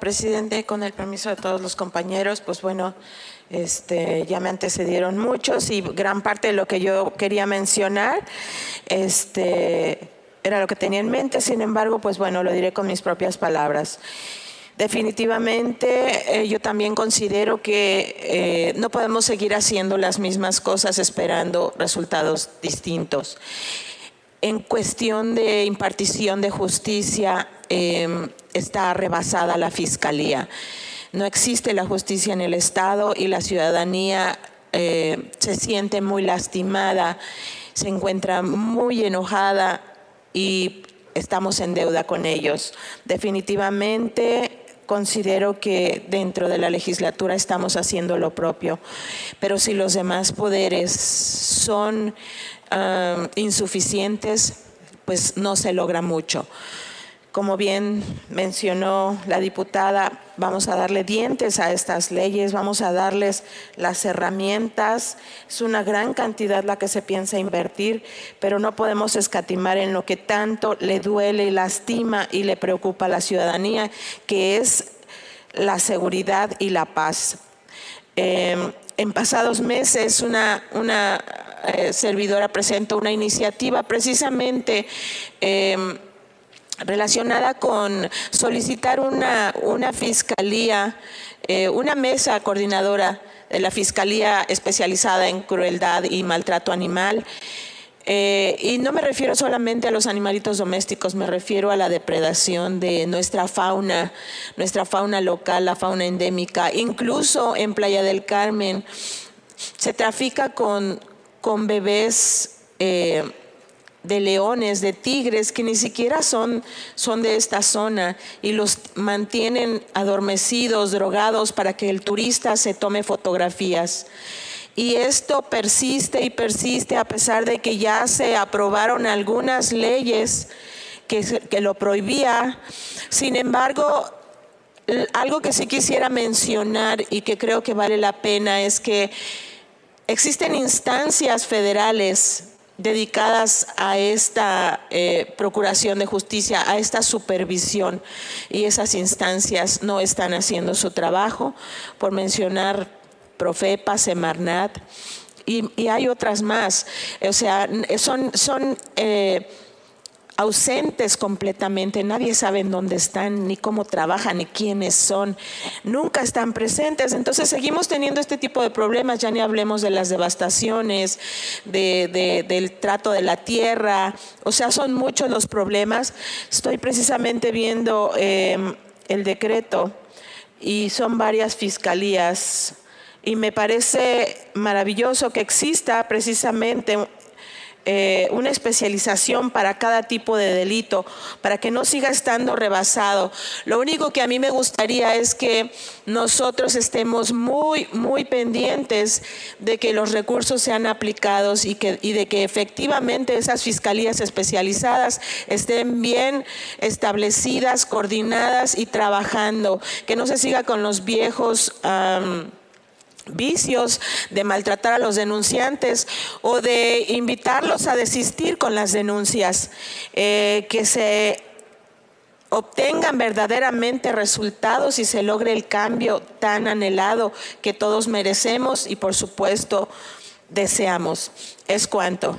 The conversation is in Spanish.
presidente, con el permiso de todos los compañeros, pues bueno, este, ya me antecedieron muchos y gran parte de lo que yo quería mencionar este, era lo que tenía en mente, sin embargo, pues bueno, lo diré con mis propias palabras. Definitivamente eh, yo también considero que eh, no podemos seguir haciendo las mismas cosas esperando resultados distintos. En cuestión de impartición de justicia, em, está rebasada la fiscalía. No existe la justicia en el Estado y la ciudadanía eh, se siente muy lastimada, se encuentra muy enojada y estamos en deuda con ellos. Definitivamente considero que dentro de la legislatura estamos haciendo lo propio, pero si los demás poderes son ah, insuficientes, pues no se logra mucho. Como bien mencionó la diputada, vamos a darle dientes a estas leyes, vamos a darles las herramientas. Es una gran cantidad la que se piensa invertir, pero no podemos escatimar en lo que tanto le duele y lastima y le preocupa a la ciudadanía, que es la seguridad y la paz. Em, en pasados meses una, eh, servidora presentó una iniciativa precisamente em, relacionada con solicitar una, una fiscalía, eh, una mesa coordinadora de la Fiscalía especializada en crueldad y maltrato animal. Eh, y no me refiero solamente a los animalitos domésticos, me refiero a la depredación de nuestra fauna, nuestra fauna local, la fauna endémica. Incluso en Playa del Carmen se trafica con, con bebés. Eh, de leones, de tigres, que ni siquiera son, son de esta zona y los mantienen adormecidos, drogados para que el turista se tome fotografías. Y esto persiste y persiste a pesar de que ya se aprobaron algunas leyes que, que lo prohibía. Sin embargo, algo que sí quisiera mencionar y que creo que vale la pena es que existen instancias federales dedicadas a esta eh, procuración de justicia, a esta supervisión y esas instancias no están haciendo su trabajo, por mencionar Profepa, Semarnat y, y hay otras más. O sea, son, son eh, ausentes completamente, nadie sabe en dónde están, ni cómo trabajan, ni quiénes son, nunca están presentes. Entonces seguimos teniendo este tipo de problemas, ya ni hablemos de las devastaciones, del trato de la tierra, o sea, son muchos los problemas. Estoy precisamente viendo em, el decreto y son varias fiscalías. Y me parece maravilloso que exista precisamente eh, una especialización para cada tipo de delito, para que no siga estando rebasado. Lo único que a mí me gustaría es que nosotros estemos muy, muy pendientes de que los recursos sean aplicados y, que, y de que efectivamente esas fiscalías especializadas estén bien establecidas, coordinadas y trabajando, que no se siga con los viejos vicios, de maltratar a los denunciantes o de invitarlos a desistir con las denuncias, eh, que se obtengan verdaderamente resultados y se logre el cambio tan anhelado que todos merecemos y por supuesto deseamos. Es cuanto.